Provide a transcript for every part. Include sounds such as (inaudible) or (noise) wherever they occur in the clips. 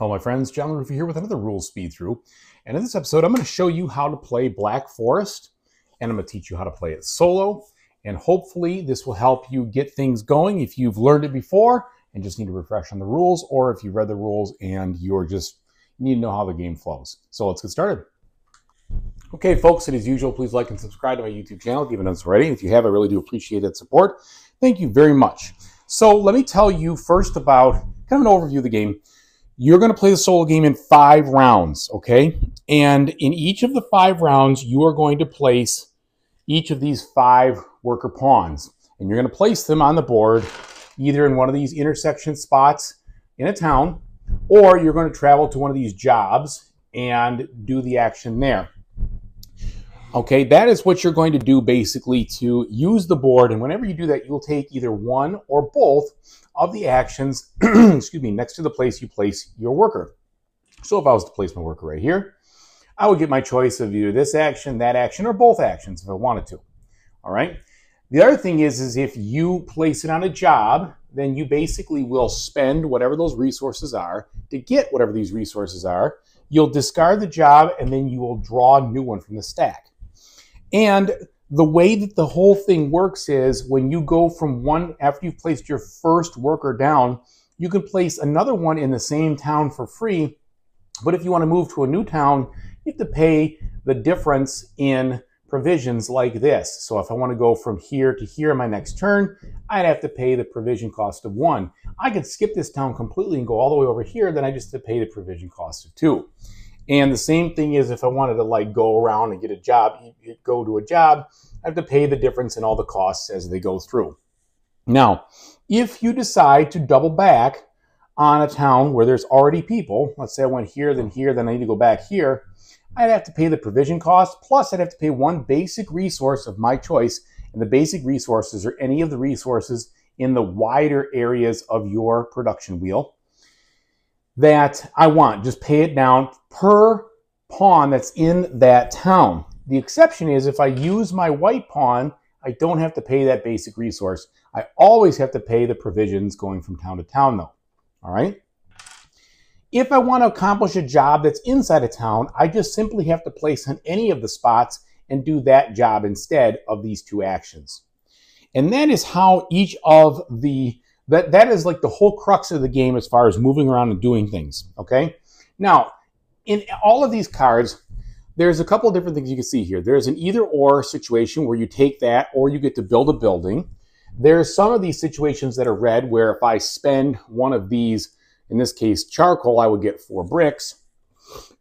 Hello, my friends. John LaRuffa here with another rules speed through. And in this episode, I'm going to show you how to play Black Forest, and I'm going to teach you how to play it solo. And hopefully, this will help you get things going if you've learned it before and just need to refresh on the rules, or if you've read the rules and you're just you need to know how the game flows. So let's get started. Okay, folks, and as usual, please like and subscribe to my YouTube channel if you haven't already. If you have, I really do appreciate that support. Thank you very much. So let me tell you first about kind of an overview of the game. You're going to play the solo game in five rounds, okay? And in each of the five rounds, you are going to place each of these five worker pawns. And you're going to place them on the board either in one of these intersection spots in a town, or you're going to travel to one of these jobs and do the action there. Okay, that is what you're going to do basically to use the board. And whenever you do that, you'll take either one or both of the actions, (clears throat) excuse me, next to the place you place your worker. So if I was to place my worker right here, I would get my choice of either this action, that action, or both actions if I wanted to. All right. The other thing is, is if you place it on a job, then you basically will spend whatever those resources are to get whatever these resources are. You'll discard the job and then you will draw a new one from the stack. And the way that the whole thing works is when you go from one, after you've placed your first worker down, you can place another one in the same town for free. But if you want to move to a new town, you have to pay the difference in provisions like this. So if I want to go from here to here in my next turn, I'd have to pay the provision cost of one. I could skip this town completely and go all the way over here, then I just have to pay the provision cost of two. And the same thing is if I wanted to like go around and get a job, go to a job, I have to pay the difference in all the costs as they go through. Now, if you decide to double back on a town where there's already people, let's say I went here, then here, then I need to go back here, I'd have to pay the provision cost, plus I'd have to pay one basic resource of my choice. And the basic resources are any of the resources in the wider areas of your production wheel that I want. Just pay it down per pawn that's in that town. The exception is if I use my white pawn, I don't have to pay that basic resource. I always have to pay the provisions going from town to town though. All right. If I want to accomplish a job that's inside a town, I just simply have to place on any of the spots and do that job instead of these two actions. And that is how each of the that, that is like the whole crux of the game as far as moving around and doing things, okay? Now, in all of these cards, there's a couple of different things you can see here. There's an either or situation where you take that or you get to build a building. There's some of these situations that are red where if I spend one of these, in this case charcoal, I would get four bricks.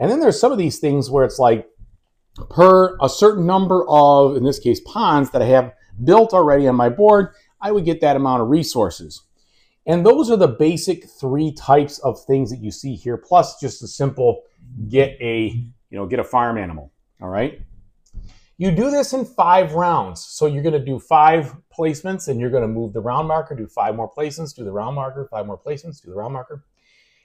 And then there's some of these things where it's like per a certain number of, in this case, ponds that I have built already on my board, I would get that amount of resources. And those are the basic three types of things that you see here, plus just a simple get a, you know, get a farm animal. All right. You do this in five rounds. So you're going to do five placements and you're going to move the round marker, do five more placements, do the round marker, five more placements, do the round marker.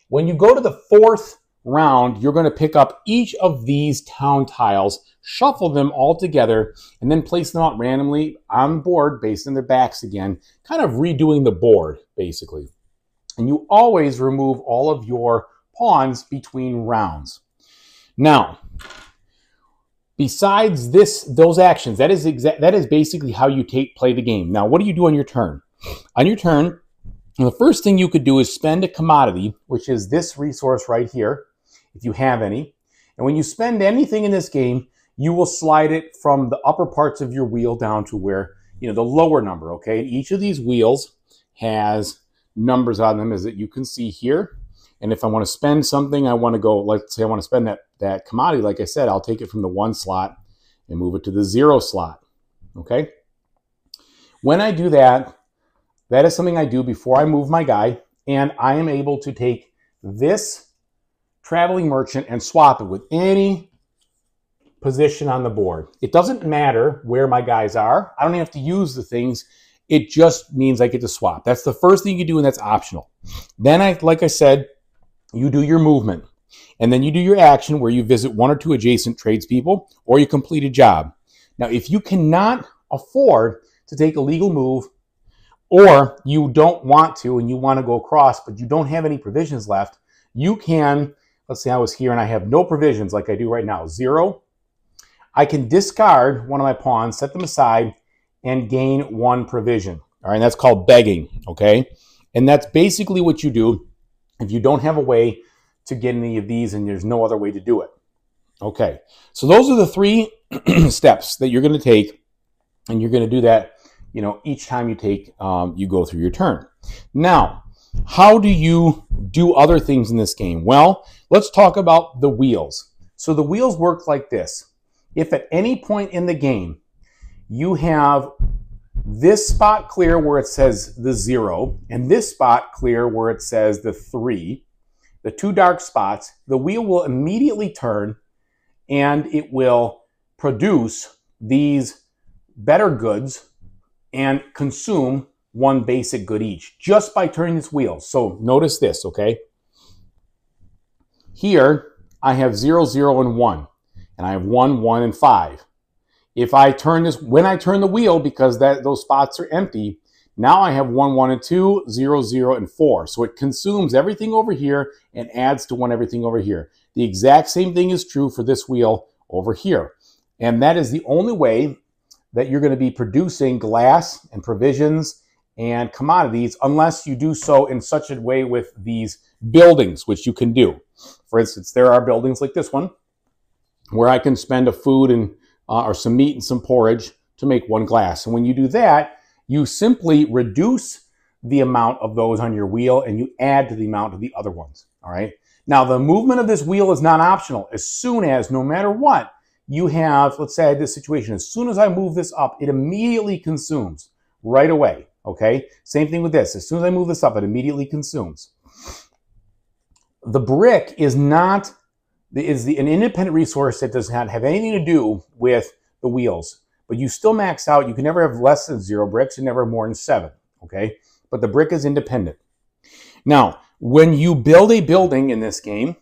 When you go to the fourth round, you're going to pick up each of these town tiles, shuffle them all together, and then place them out randomly on board based on their backs again, kind of redoing the board, basically. And you always remove all of your pawns between rounds. Now, besides this, those actions, that is that is basically how you take play the game. Now, what do you do on your turn? On your turn, the first thing you could do is spend a commodity, which is this resource right here if you have any. And when you spend anything in this game, you will slide it from the upper parts of your wheel down to where, you know, the lower number, okay? Each of these wheels has numbers on them as that you can see here. And if I want to spend something, I want to go, let's say I want to spend that, that commodity, like I said, I'll take it from the one slot and move it to the zero slot, okay? When I do that, that is something I do before I move my guy, and I am able to take this traveling merchant and swap it with any position on the board. It doesn't matter where my guys are. I don't have to use the things. It just means I get to swap. That's the first thing you do, and that's optional. Then, I, like I said, you do your movement. And then you do your action where you visit one or two adjacent tradespeople or you complete a job. Now, if you cannot afford to take a legal move or you don't want to and you want to go across, but you don't have any provisions left, you can, let's say I was here and I have no provisions like I do right now, zero. I can discard one of my pawns, set them aside, and gain one provision. All right, that's called begging, okay? And that's basically what you do if you don't have a way to get any of these and there's no other way to do it. Okay, so those are the three (clears throat) steps that you're going to take, and you're going to do that, you know, each time you take, um, you go through your turn. Now, how do you do other things in this game? Well, let's talk about the wheels. So the wheels work like this. If at any point in the game you have this spot clear where it says the zero, and this spot clear where it says the three, the two dark spots, the wheel will immediately turn and it will produce these better goods and consume one basic good each just by turning this wheel. So notice this, okay? Here I have 0, 0, and 1, and I have 1, 1, and 5. If I turn this, when I turn the wheel, because that those spots are empty, now I have 1, 1, and 2, 0, 0, and 4. So it consumes everything over here and adds to one everything over here. The exact same thing is true for this wheel over here. And that is the only way that you're going to be producing glass and provisions and commodities unless you do so in such a way with these buildings, which you can do. For instance, there are buildings like this one where I can spend a food and uh, or some meat and some porridge to make one glass. And when you do that, you simply reduce the amount of those on your wheel and you add to the amount of the other ones. All right. Now, the movement of this wheel is not optional. As soon as, no matter what, you have, let's say this situation, as soon as I move this up, it immediately consumes right away. Okay. Same thing with this. As soon as I move this up, it immediately consumes. The brick is not is the, an independent resource that does not have anything to do with the wheels. But you still max out. You can never have less than zero bricks and never more than seven. Okay. But the brick is independent. Now, when you build a building in this game,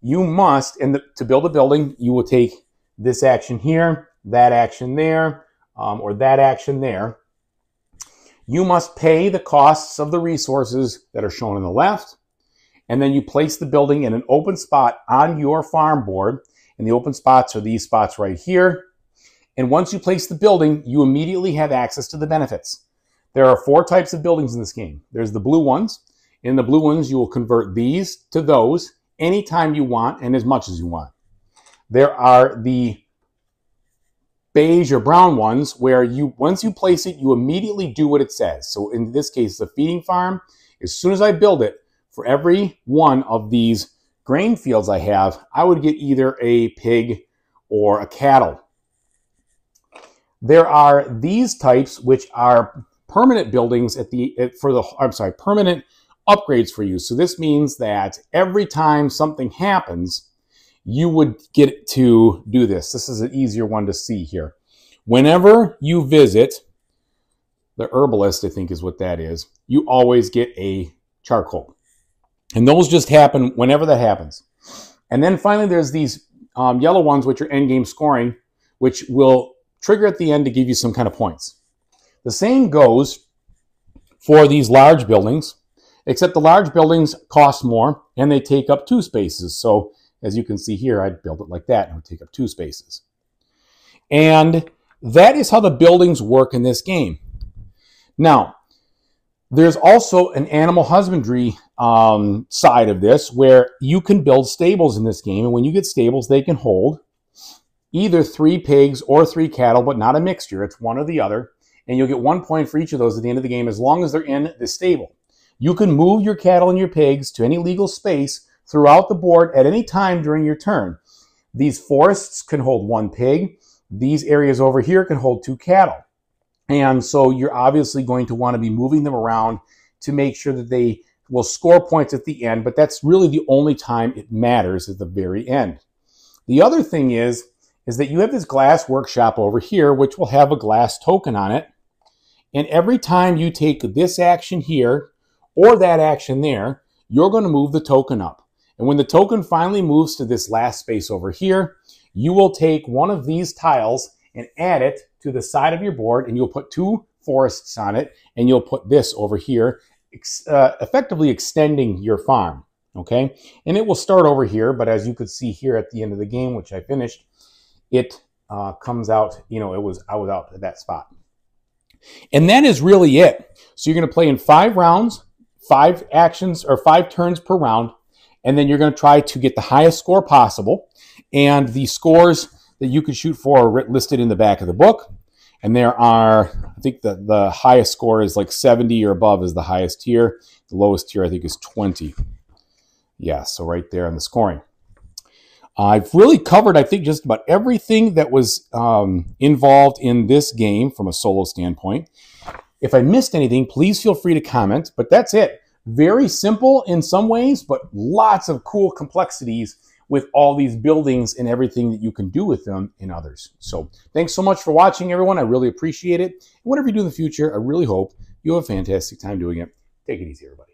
you must, and to build a building, you will take this action here, that action there, um, or that action there. You must pay the costs of the resources that are shown on the left and then you place the building in an open spot on your farm board. And the open spots are these spots right here. And once you place the building, you immediately have access to the benefits. There are four types of buildings in this game. There's the blue ones. In the blue ones, you will convert these to those anytime you want and as much as you want. There are the beige or brown ones where you once you place it, you immediately do what it says. So in this case, the feeding farm, as soon as I build it, for every one of these grain fields I have, I would get either a pig or a cattle. There are these types which are permanent buildings at the for the I'm sorry, permanent upgrades for you. So this means that every time something happens, you would get to do this. This is an easier one to see here. Whenever you visit the herbalist, I think is what that is, you always get a charcoal. And those just happen whenever that happens. And then finally, there's these um, yellow ones, which are endgame scoring, which will trigger at the end to give you some kind of points. The same goes for these large buildings, except the large buildings cost more and they take up two spaces. So as you can see here, I'd build it like that and it would take up two spaces. And that is how the buildings work in this game. Now, there's also an animal husbandry um, side of this where you can build stables in this game. And when you get stables, they can hold either three pigs or three cattle, but not a mixture. It's one or the other. And you'll get one point for each of those at the end of the game as long as they're in the stable. You can move your cattle and your pigs to any legal space throughout the board at any time during your turn. These forests can hold one pig. These areas over here can hold two cattle. And so you're obviously going to want to be moving them around to make sure that they will score points at the end, but that's really the only time it matters at the very end. The other thing is, is that you have this glass workshop over here, which will have a glass token on it. And every time you take this action here or that action there, you're going to move the token up. And when the token finally moves to this last space over here, you will take one of these tiles and add it to the side of your board and you'll put two forests on it and you'll put this over here, uh, effectively extending your farm. Okay, and it will start over here, but as you could see here at the end of the game, which I finished, it uh, comes out, you know, it was, I was out at that spot. And that is really it. So you're going to play in five rounds, five actions or five turns per round, and then you're going to try to get the highest score possible. And the scores that you can shoot for are listed in the back of the book. And there are, I think the, the highest score is like 70 or above is the highest tier. The lowest tier, I think, is 20. Yeah, so right there in the scoring. I've really covered, I think, just about everything that was um, involved in this game from a solo standpoint. If I missed anything, please feel free to comment, but that's it. Very simple in some ways, but lots of cool complexities with all these buildings and everything that you can do with them in others. So thanks so much for watching, everyone. I really appreciate it. Whatever you do in the future, I really hope you have a fantastic time doing it. Take it easy, everybody.